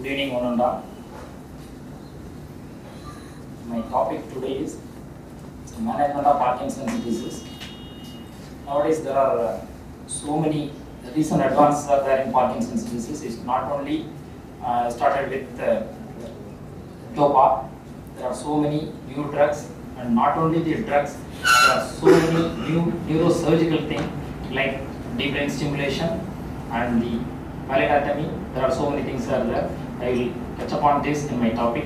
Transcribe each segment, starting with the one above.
Good evening, one and all. My topic today is management of Parkinson's disease. Nowadays, there are uh, so many recent advances are there in Parkinson's disease. It's not only uh, started with uh, DOPA. There are so many new drugs, and not only the drugs, there are so many new neurosurgical things like deep brain stimulation and the pallidotomy. There are so many things are there. I will touch upon this in my topic.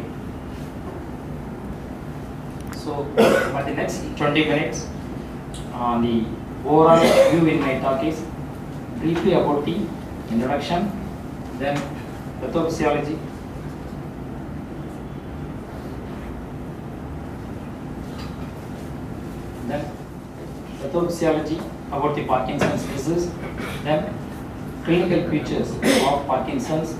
So, for the next? 20 minutes, uh, the overall view in my talk is briefly about the introduction, then pathophysiology, then pathophysiology about the Parkinson's disease, then clinical features of Parkinson's,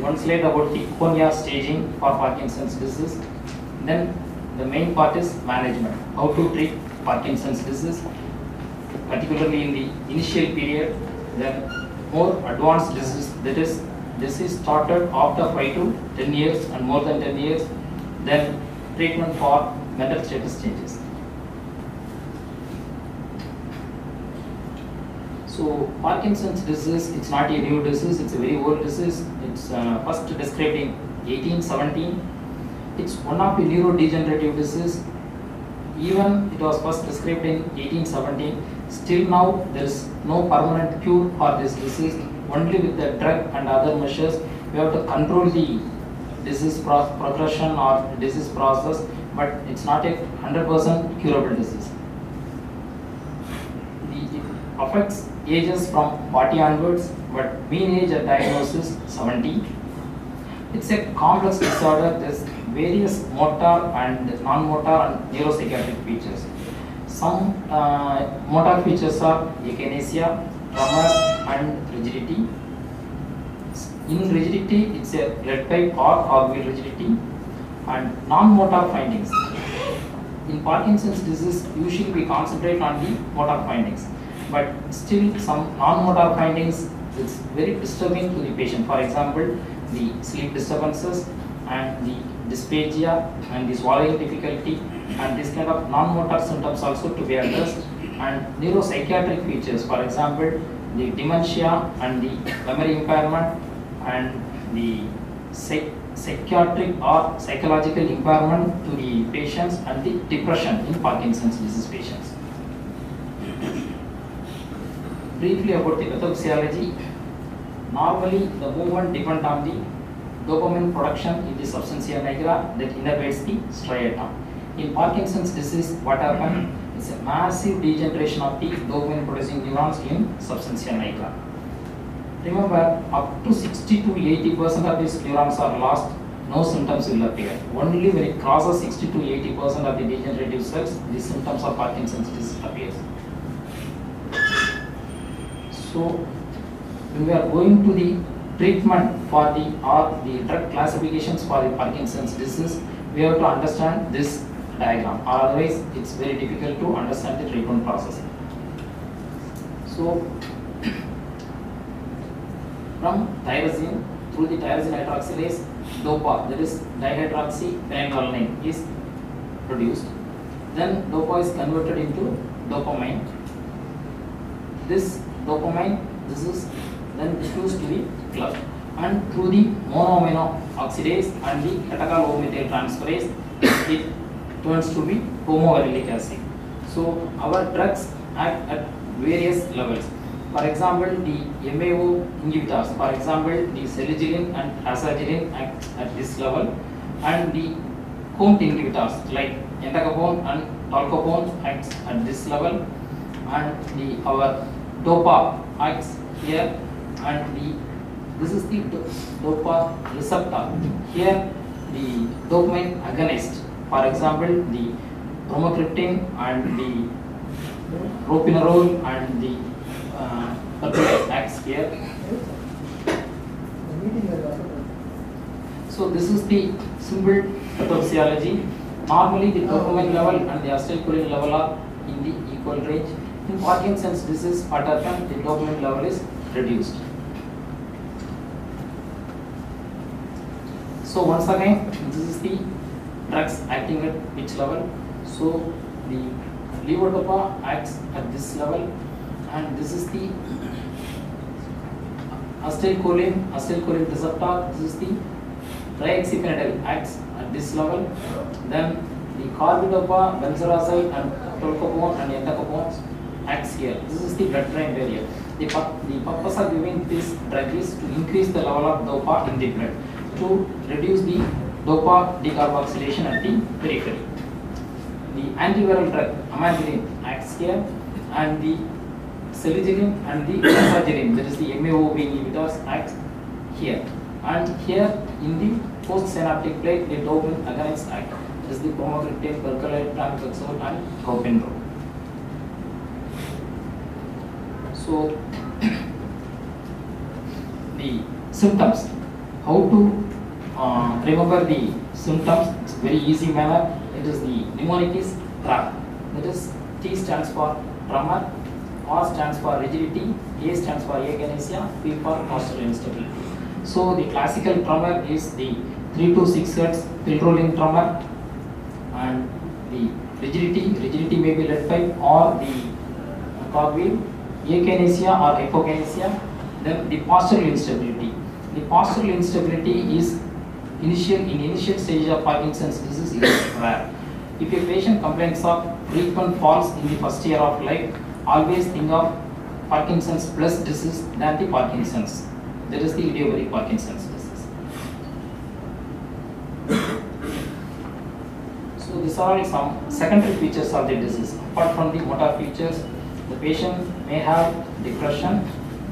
one slide about the Hoehn Yahr staging for Parkinson's disease, then the main part is management, how to treat Parkinson's disease, particularly in the initial period, then more advanced disease, that is, disease started after 5 to 10 years and more than 10 years, then treatment for mental status changes. So Parkinson's disease, it's not a new disease, it's a very old disease. It's uh, first described in 1817. It's one of the neurodegenerative disease. Even it was first described in 1817. Still now there is no permanent cure for this disease. Only with the drug and other measures we have to control the disease pro- progression or disease process, but it's not a 100% curable disease. It affects ages from 40 onwards, but mean age at diagnosis 70. It's a complex disorder. There's various motor and non-motor and neuropsychiatric features. Some uh, motor features are akinesia, tremor, and rigidity. In rigidity, it's a lead pipe or orbital rigidity, and non-motor findings. In Parkinson's disease, usually we concentrate on the motor findings, but still some non-motor findings is very disturbing to the patient. For example, the sleep disturbances and the dysphagia and the swallowing difficulty and this kind of non-motor symptoms also to be addressed and neuropsychiatric features. For example, the dementia and the memory impairment and the psych- psychiatric or psychological impairment to the patients and the depression in Parkinson's disease patients. Briefly about the pathophysiology, normally the movement depends on the dopamine production in the substantia nigra that innervates the striatum. In Parkinson's disease, what happens is a massive degeneration of the dopamine producing neurons in substantia nigra. Remember, up to 60 to 80 percent of these neurons are lost, no symptoms will appear. Only when it crosses 60 to 80 percent of the degenerative cells, the symptoms of Parkinson's disease appears. So, when we are going to the treatment for the or the drug classifications for the Parkinson's disease, we have to understand this diagram. Otherwise, it's very difficult to understand the treatment process. So, from tyrosine through the tyrosine hydroxylase, DOPA, that is dihydroxyphenylalanine, is produced. Then DOPA is converted into dopamine. This dopamine, this is then diffused to the club and through the monoamine oxidase and the catechol O-methyl transferase, it turns to be homovanillic acid. So our drugs act at various levels. For example, the MAO inhibitors, for example, the selegiline and rasagiline act at this level, and the COMT inhibitors like entacapone and tolcapone acts at this level, and the our DOPA acts here, and the this is the DOPA receptor. Here, the dopamine agonist, for example, the bromocriptine and the ropinirole and the uh, acts here. So this is the simple pathophysiology. Normally the dopamine level and the acetylcholine level are in the equal range. In Parkinson's disease, happens? The dopamine level is reduced. So once again, this is the drugs acting at which level. So the levodopa acts at this level and this is the acetylcholine, acetylcholine receptor, this is the trihexyphenidyl acts at this level. Then the carbidopa, benserazide and tolcapone and entacapone here. This is the blood-brain barrier. The, the purpose of giving this drug is to increase the level of dopa in the blood to reduce the dopa decarboxylation at the periphery. The antiviral drug amantadine acts here and the selegiline and the rasagiline, that is the MAOB inhibitors acts here. And here in the postsynaptic plate, the dopamine agonists act. That is the bromocriptine, pergolide, pramipexole and ropinirole. So the symptoms, how to uh, remember the symptoms, it's very easy manner. It is the mnemonic is TRAP. That is T stands for tremor, R stands for rigidity, A stands for akinesia, P for postural instability. So the classical tremor is the 3 to 6 hertz pill rolling tremor and the rigidity, rigidity may be lead pipe or the cogwheel, akinesia or hypokinesia, then the postural instability. The postural instability is initial in initial stage of Parkinson's disease is rare. If a patient complains of frequent falls in the first year of life, always think of Parkinson's plus disease than the Parkinson's. That is the idiopathic Parkinson's disease. So these are some secondary features of the disease. Apart from the motor features, the patient may have depression,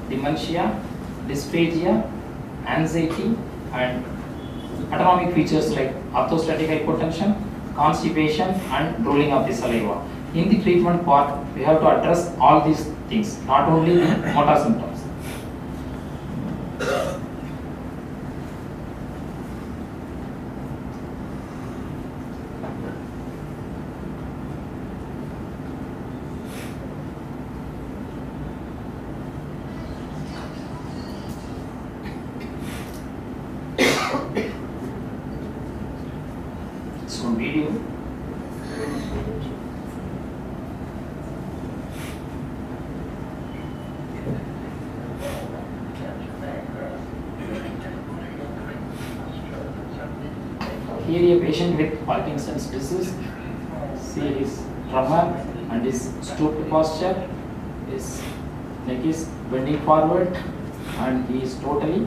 dementia, dysphagia, anxiety, and autonomic features like orthostatic hypotension, constipation, and rolling of the saliva. In the treatment part, we have to address all these things, not only the motor symptoms. So video. Here a patient with Parkinson's disease, see his tremor and his stooped posture, his neck is bending forward and he is totally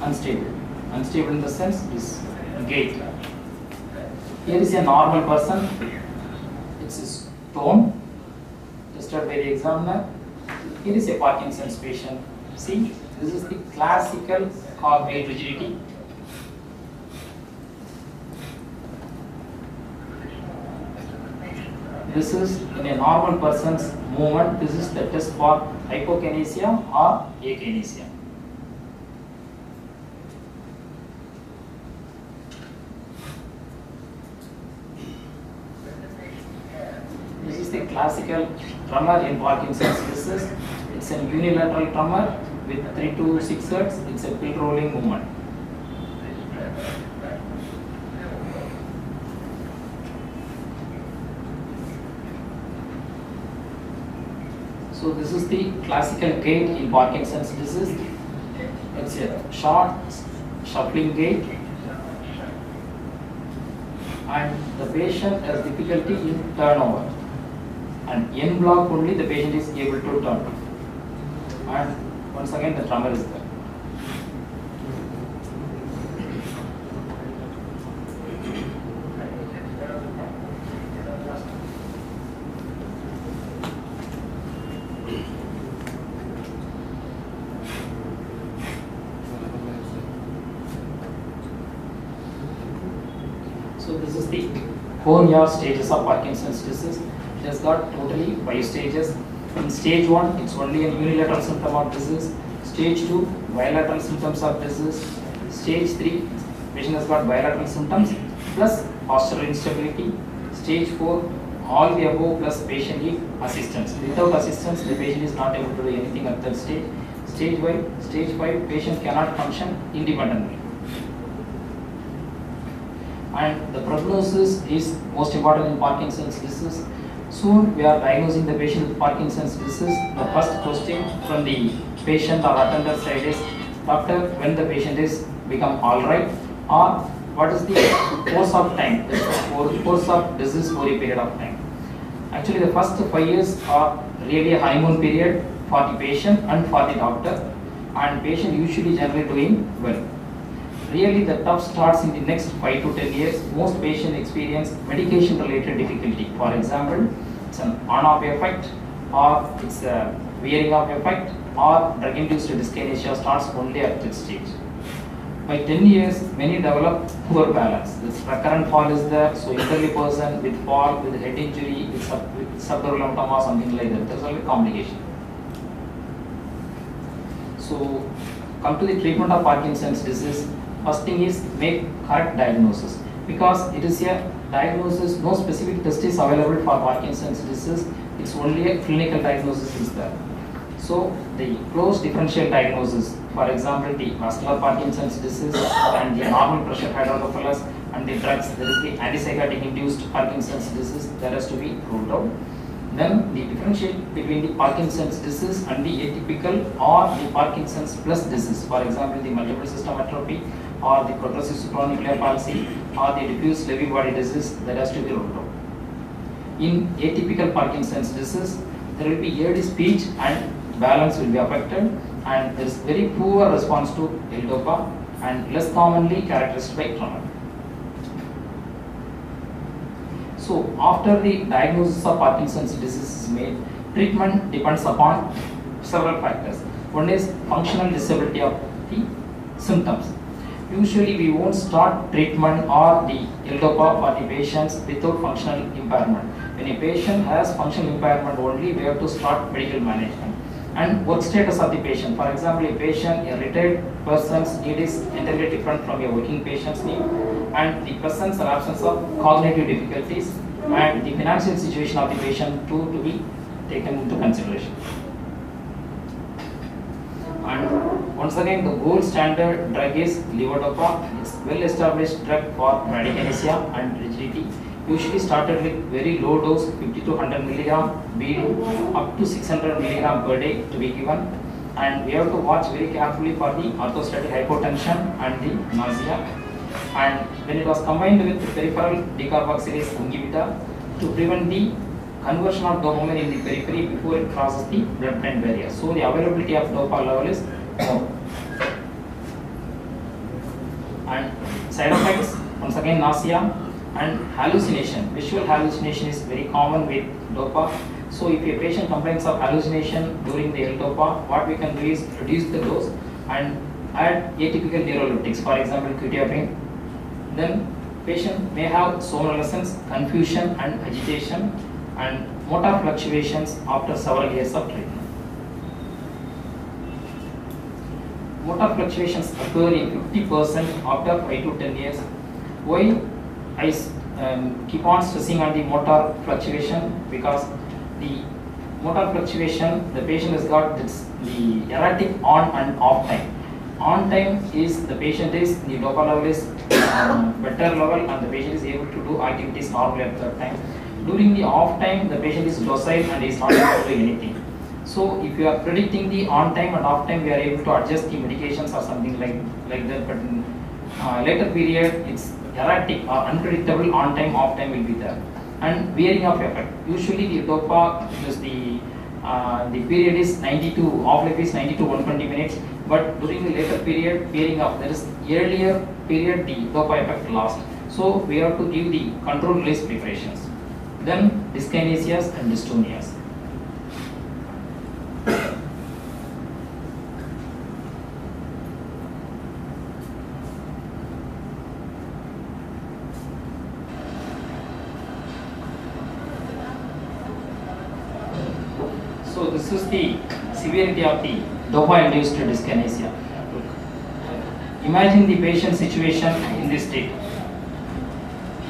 unstable. Unstable in the sense is gait. Here is a normal person, it's his tone, tested by the examiner. Here is a Parkinson's patient. See, this is the classical cogwheel rigidity. This is in a normal person's movement. This is the test for hypokinesia or akinesia. This is the classical tremor in Parkinson's disease. It's a unilateral tremor with 3 to 6 hertz. It's a pill rolling movement. So this is the classical gait in Parkinson's disease. It's a short shuffling gait and the patient has difficulty in turnover and in block only the patient is able to turn and once again the tremor is there. So this is the Hoehn Yahr stages of Parkinson's disease. It has got totally five stages. In stage one, it's only a unilateral symptom of disease. Stage two, bilateral symptoms of disease. Stage three, patient has got bilateral symptoms plus postural instability. Stage four, all the above plus patient need assistance. Without assistance, the patient is not able to do anything at that stage. Stage five, stage five, patient cannot function independently. And the prognosis is most important in Parkinson's disease. Soon we are diagnosing the patient with Parkinson's disease. The first question from the patient or attendant side is, doctor, when the patient is become all right, or what is the course of time, the course of disease for a period of time. Actually, the first five years are really a honeymoon period for the patient and for the doctor, and patient usually generally doing well. Really, the tough starts in the next 5 to 10 years. Most patients experience medication related difficulty. For example, it's an on off effect, or it's a wearing off effect, or drug induced dyskinesia starts only at this stage. By 10 years, many develop poor balance. This recurrent fall is there, so elderly person with fall, with head injury, with, sub, subdural hematoma, something like that, there's only complication. So, come to the treatment of Parkinson's disease. First thing is make correct diagnosis because it is a diagnosis, no specific test is available for Parkinson's disease. It's only a clinical diagnosis is there. So the close differential diagnosis, for example, the vascular Parkinson's disease and the normal pressure hydrocephalus and the drugs, there is the antipsychotic induced Parkinson's disease that has to be ruled out. Then the differential between the Parkinson's disease and the atypical or the Parkinson's plus disease, for example, the multiple system atrophy or the progressive supranuclear palsy or the diffuse Lewy body disease that has to be ruled out. In atypical Parkinson's disease, there will be early speech and balance will be affected and there is very poor response to L-DOPA and less commonly characterized by tremor. So after the diagnosis of Parkinson's disease is made, treatment depends upon several factors. One is functional disability of the symptoms. Usually we won't start treatment or the L-DOPA for the patients without functional impairment. When a patient has functional impairment only, we have to start medical management and work status of the patient. For example, a patient, a retired person's need is entirely different from a working patient's need and the presence or absence of cognitive difficulties and the financial situation of the patient too to be taken into consideration. And once again, the gold standard drug is levodopa. It's well established drug for bradykinesia and rigidity. Usually started with very low dose, 50 to 100 milligram, up to 600 milligram per day to be given. And we have to watch very carefully for the orthostatic hypotension and the nausea. And when it was combined with peripheral decarboxylase inhibitor to prevent the conversion of dopamine in the periphery before it crosses the blood-brain barrier. So the availability of dopa level is more. And side effects, once again nausea and hallucination. Visual hallucination is very common with dopa. So if a patient complains of hallucination during the L-dopa, what we can do is reduce the dose and add atypical neuroleptics, for example, quetiapine. Then patient may have somnolence, confusion and agitation and motor fluctuations after several years of treatment. Motor fluctuations occur in 50% after 5 to 10 years. Why I um, keep on stressing on the motor fluctuation? Because the motor fluctuation, the patient has got this, the erratic on and off time. On time is the patient is, the dopa level is um, better level and the patient is able to do activities normally at that time. During the off time the patient is docile and is not able to do anything. So if you are predicting the on time and off time we are able to adjust the medications or something like like that but in uh, later period it's erratic or unpredictable on time off time will be there. And wearing off effect. Usually the dopa because the uh, the period is 92 off life is 90 to 120 minutes but during the later period wearing up there is earlier period the dopa effect lost so we have to give the control release preparations then dyskinesias and dystonias. So this is the severity of the dopa-induced dyskinesia. Imagine the patient situation in this state.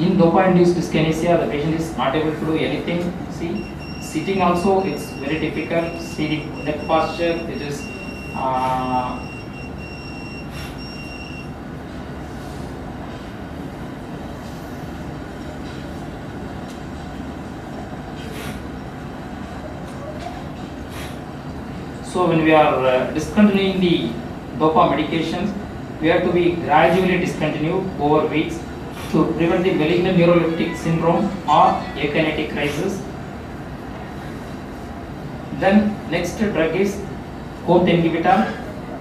In dopa-induced dyskinesia, the patient is not able to do anything. See, sitting also it's very difficult. See the neck posture, which is uh, So when we are uh, discontinuing the dopa medications, we have to be gradually discontinued over weeks to prevent the malignant neuroleptic syndrome or akinetic crisis. Then next drug is COMT inhibitor.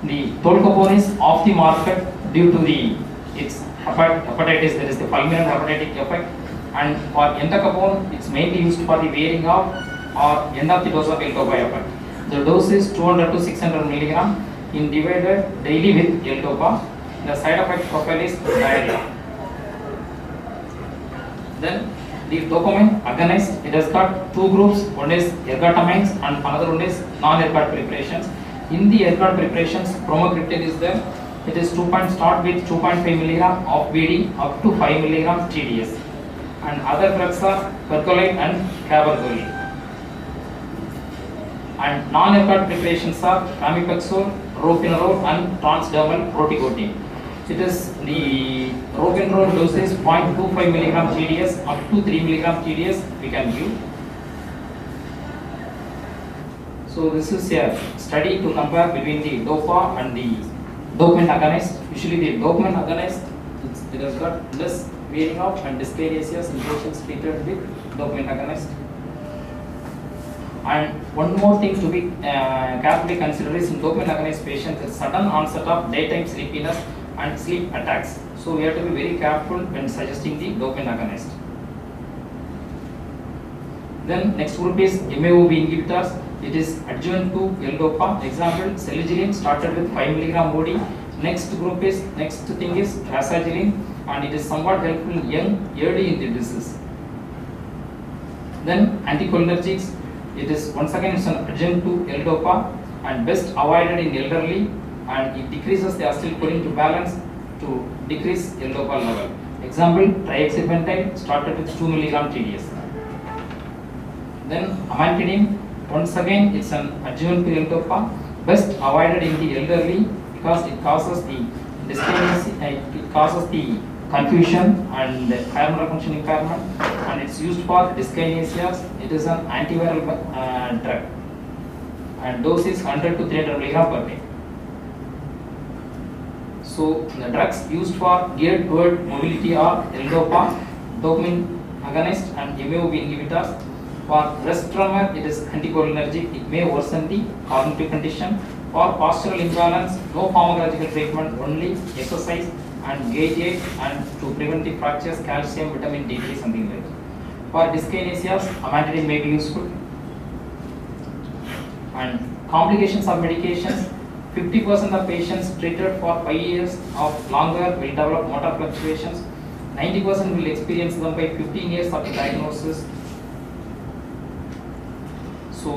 The tolcapone is off the market due to the its hepat- hepatitis, there is the fulminant hepatitic effect. And for entacapone, it's mainly used for the wearing off or end of the of effect. The dose is 200 to 600 milligram in divided daily with L-dopa. The side effect profile is diarrhea. Then the dopamine agonist, it has got two groups. One is ergotamines and another one is non-ergot preparations. In the ergot preparations, bromocriptine is there. It is 2. Point, start with 2.5 milligram of BD up to 5 milligram TDS. And other drugs are pergolide and cabergoline. And non-ergot preparations are pramipexole, ropinirole and transdermal rotigotine. It is the ropinirole dose is 0.25 milligram TDS up to 3 milligram TDS we can give. So this is a study to compare between the dopa and the dopamine agonist. Usually the dopamine agonist it has got less wearing off and dyskinesias in patients treated with dopamine agonist. And one more thing to be uh, carefully considered is in dopamine agonist patients, sudden onset of daytime sleepiness and sleep attacks. So we have to be very careful when suggesting the dopamine agonist. Then next group is MAOB inhibitors. It is adjuvant to L-dopa. Example, selegiline started with 5 milligram OD. Next group is, next thing is rasagiline and it is somewhat helpful in young, early in the disease. Then anticholinergics, it is once again it's an adjunct to L-dopa and best avoided in elderly and it decreases the acetylcholine to balance to decrease L-dopa level. Example, trihexyphenidyl started with 2 milligram TDS. Then amantadine, once again it's an adjuvant to L-dopa, best avoided in the elderly because it causes the dyskinesia, uh, it causes the confusion and hormonal function impairment and it's used for dyskinesias. It is an antiviral uh, drug and dose is 100 to 300 milligram per day. So the drugs used for geared toward mobility are L-dopa, dopamine agonist and MAOB inhibitors. For rest tremor, it is anticholinergic. It may worsen the cognitive condition. For postural imbalance, no pharmacological treatment, only exercise and gauge it and to prevent the fractures, calcium, vitamin D3, something like that. For dyskinesias, amantadine may be useful. And complications of medications, 50% of patients treated for 5 years of longer will develop motor fluctuations. 90% will experience them by 15 years of diagnosis. So,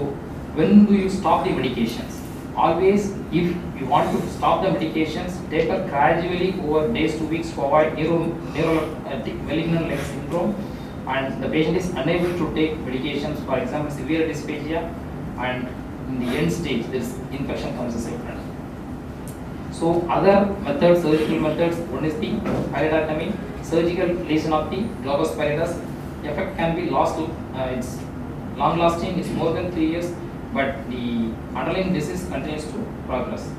when do you stop the medications? Always, if you want to stop the medications, taper gradually over days to weeks to avoid neuro, neuroleptic malignant leg syndrome. And the patient is unable to take medications, for example, severe dysphagia, and in the end stage, this infection comes as a friend. So other methods, surgical methods, one is the pallidotomy, surgical lesion of the globus pallidus. Effect can be lost, uh, it's long lasting, it's more than three years, but the underlying disease continues to progress.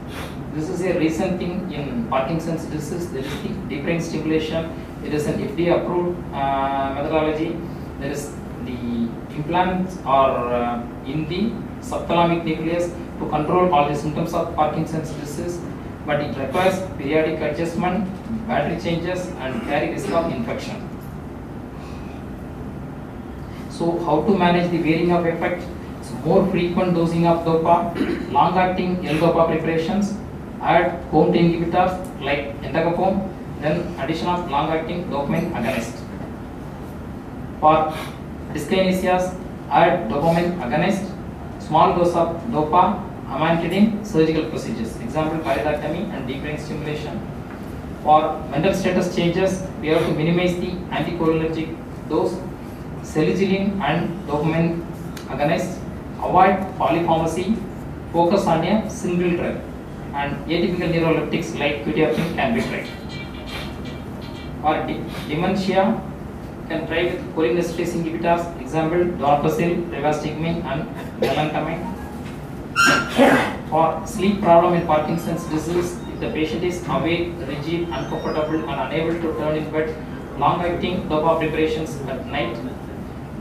This is a recent thing in Parkinson's disease, there is the deep brain stimulation, it is an FDA approved uh, methodology, there is the implants are uh, in the subthalamic nucleus to control all the symptoms of Parkinson's disease but it requires periodic adjustment, battery changes and carry risk of infection. So how to manage the wearing of effect? More frequent dosing of dopa, long-acting L-dopa preparations, add COMT inhibitors like entacapone, then addition of long-acting dopamine agonist. For dyskinesias, add dopamine agonist, small dose of dopa, amantadine, surgical procedures. Example, pyridectomy and deep brain stimulation. For mental status changes, we have to minimize the anticholinergic dose, selegiline and dopamine agonist. Avoid polypharmacy, focus on a single drug. And atypical neuroleptics like quetiapine can be tried. De- dementia, can try with cholinesterase inhibitors, example, donepezil, rivastigmine and galantamine. For sleep problem in Parkinson's disease, if the patient is awake, rigid, uncomfortable, and unable to turn in bed, long-acting dopa preparations at night,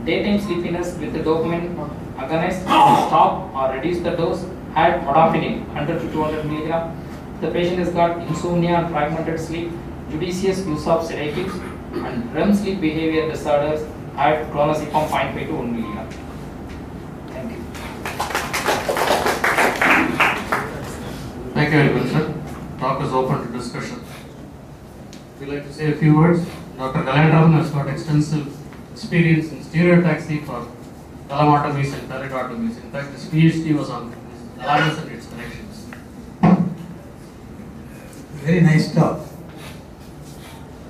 daytime sleepiness with the dopamine agonist, stop or reduce the dose, add modafinil 100 to 200 milligram. The patient has got insomnia and fragmented sleep, judicious use of sedatives, and REM sleep behavior disorders, add clonazepam 0.5 to 1 milligram. Thank you. Thank you very much, sir. Talk is open to discussion. Would you like to say a few words? Dr. Kalyanaraman has got extensive experience in stereotaxy for thalamotomies and pterygotomies. In fact, his PhD was on alarms and its connections. Very nice talk.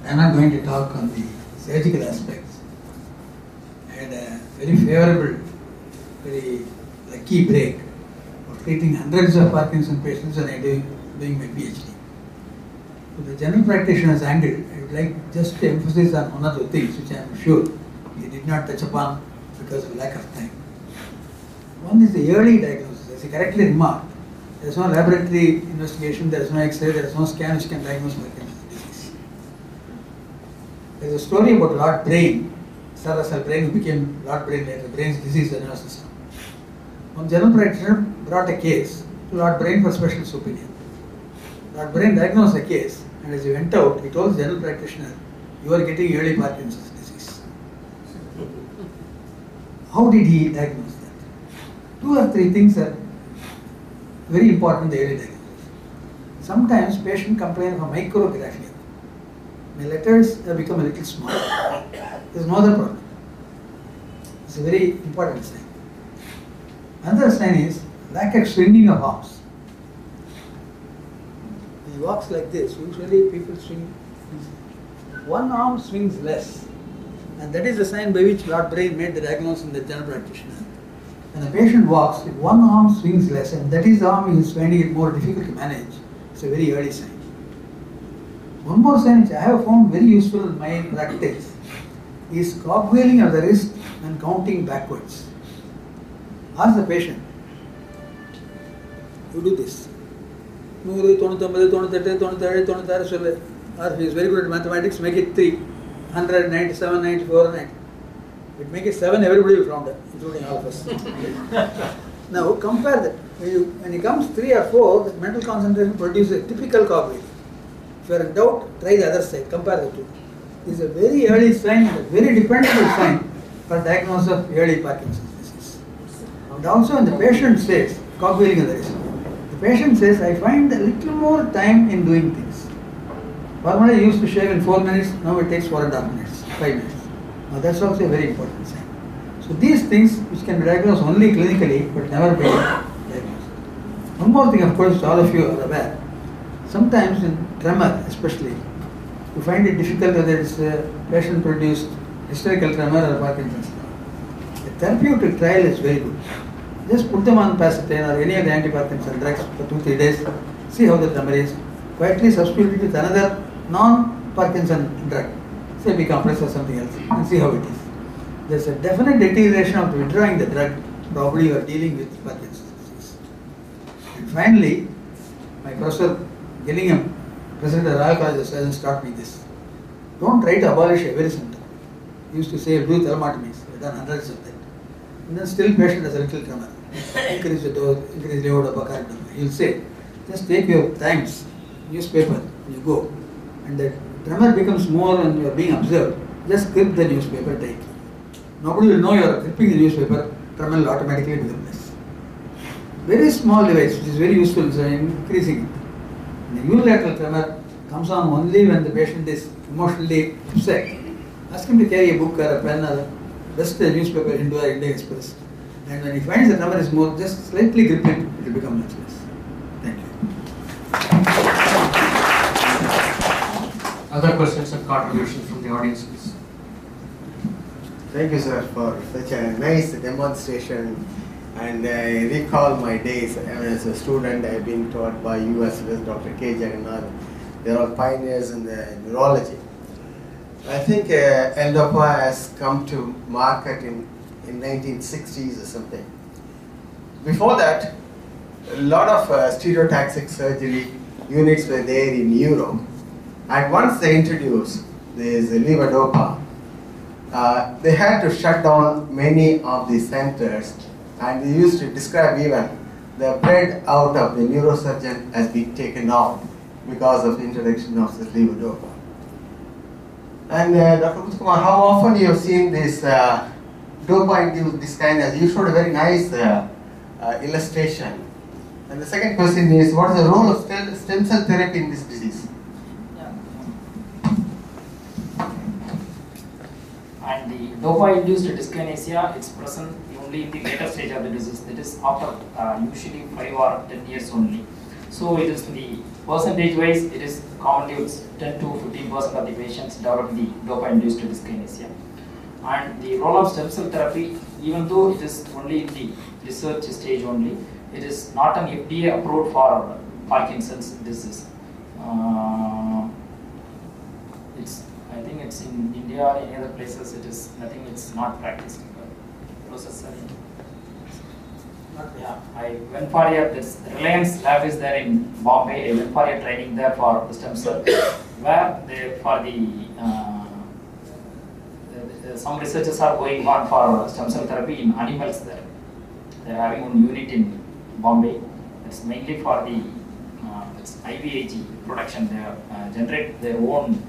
I'm not going to talk on the surgical aspects. I had a uh, very favorable, very lucky break of treating hundreds of Parkinson patients and I doing, doing my PhD. So the general practitioner's angle, I would like just to emphasize on one of the things which I am sure we did not touch upon because of lack of time. One is the early diagnosis, as you correctly remarked. There is no laboratory investigation, there is no X-ray, there is no scan which can diagnose Parkinson's disease. There is a story about Lord Brain, Russell Brain, became Lord Brain later, Brain's disease system. One general practitioner brought a case to Lord Brain for special opinion. Lord Brain diagnosed the case, and as he went out, he told the general practitioner, "You are getting early Parkinson's disease." How did he diagnose that? Two or three things are very important in the early diagnosis. Sometimes patient complain of micrographia. My letters have become a little small. There is no other problem. It's a very important sign. Another sign is lack of swinging of arms. He walks like this, usually people swing. One arm swings less. And that is the sign by which Lord Brain made the diagnosis in the general practitioner. When the patient walks, if one arm swings less and that is arm is finding it more difficult to manage, it's a very early sign. One more sign which I have found very useful in my practice is cogwheeling of the wrist and counting backwards. Ask the patient, you do this. நூறு தொண்ணூத்தொம்பது very good at mathematics, make it three. 100, 97, 94, 90. It makes it 7, everybody will flounder, including all of us. now compare that. When, you, when it comes 3 or 4, the mental concentration produces a typical cognitive. If you are in doubt, try the other side, compare the two. It's a very early sign, a very dependable sign for diagnosis of early Parkinson's disease. And also when the patient says, cogwheeling is the patient says, I find a little more time in doing things. Formerly I used to shave in four minutes, now it takes four and a half minutes, five minutes. Now that's also a very important sign. So these things which can be diagnosed only clinically but never be diagnosed. One more thing of course all of you are aware. Sometimes in tremor especially, you find it difficult whether it's a patient produced hysterical tremor or Parkinson's tremor. The therapeutic trial is very good. Just put them on Pacitane or any of the anti-Parkinson drugs for two, three days, see how the tremor is, quietly substitute it with another non-Parkinson drug say B-complex or something else and see how it is. There's a definite deterioration of withdrawing the drug, probably you are dealing with Parkinson's disease. And finally, my professor Gillingham, president of the Royal College of Surgeons, taught me this. Don't try to abolish every symptom. He used to say, do thalamotomies. We've done hundreds of that. And then still patient has a little tremor. increase the dose, increase the levodopa, carbidopa. He'll say, just take your Times newspaper, you go. And that tremor becomes more when you are being observed, just grip the newspaper tightly. Nobody will know you are gripping the newspaper, tremor will automatically become less. Very small device which is very useful, so I am increasing it. The unilateral tremor comes on only when the patient is emotionally upset. Ask him to carry a book or a pen or just a newspaper, Hindu or Indian Express. And when he finds the tremor is more, just slightly grip it, it will become much less. Other questions and contributions from the audience, please. Thank you, sir, for such a nice demonstration. And I recall my days as a student. I've been taught by US with Dr. K. Jagannath. They're all pioneers in the neurology. I think uh, L-DOPA has come to market in, in 1960s or something. Before that, a lot of uh, stereotaxic surgery units were there in Europe. And once they introduced this levodopa, uh, they had to shut down many of the centers and they used to describe even the bread out of the neurosurgeon as being taken out because of the introduction of this levodopa. And uh, Dr. Muthukumar, how often you have seen this uh, dopa induced this kind of, you showed a very nice uh, uh, illustration. And the second question is, what is the role of stem cell therapy in this disease? And the dopa-induced dyskinesia, it's present only in the later stage of the disease. That is after uh, usually five or ten years only. So it is the percentage-wise, it is commonly it's 10 to 15 percent of the patients develop the dopa-induced dyskinesia. And the role of stem cell therapy, even though it is only in the research stage only, it is not an FDA approved for Parkinson's disease. Uh, it's, I think it's in India or any other places, it is, I think it's not practiced. Process, I think. Yeah, I went for a, this Reliance lab is there in Bombay, I went for a training there for stem cell, where they, for the, uh, the- the- some researchers are going on for stem cell therapy in animals there. They're having one unit in Bombay, it's mainly for the, uh, it's IVIG production, they uh, generate their own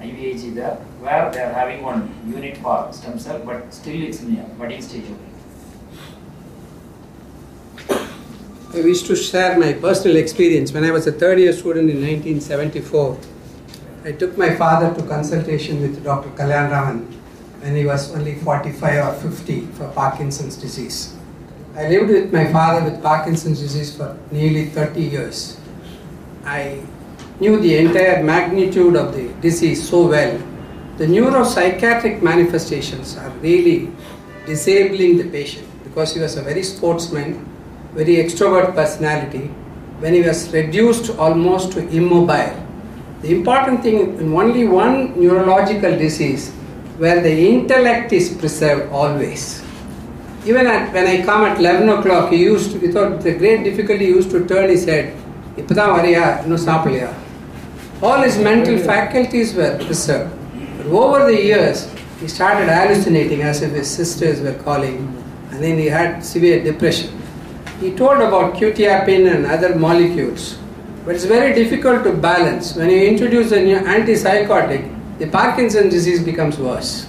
IVIG there, where they are having one unit for stem cell, but still it's in a budding stage only. I wish to share my personal experience. When I was a third year student in 1974, I took my father to consultation with Dr. Kalyan Raman when he was only 45 or 50 for Parkinson's disease. I lived with my father with Parkinson's disease for nearly 30 years. I knew the entire magnitude of the disease so well. The neuropsychiatric manifestations are really disabling the patient because he was a very sportsman, very extrovert personality. When he was reduced almost to immobile, the important thing in only one neurological disease where the intellect is preserved always. Even at, when I come at 11 o'clock, he used to, without the great difficulty, he used to turn his head. இப்பதான் வரியா இன்னும் சாப்பிடலையா all his mental faculties were preserved. But over the years, he started hallucinating as if his sisters were calling, and then he had severe depression. He told about quetiapine and other molecules, but it's very difficult to balance. When you introduce a new antipsychotic, the Parkinson's disease becomes worse.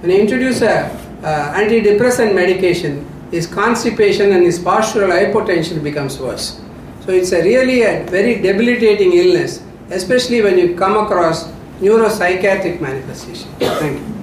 When you introduce a uh, antidepressant medication, his constipation and his postural hypotension becomes worse. So it's a really a very debilitating illness, especially when you come across neuropsychiatric manifestation. Thank you.